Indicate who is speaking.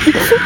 Speaker 1: Stop!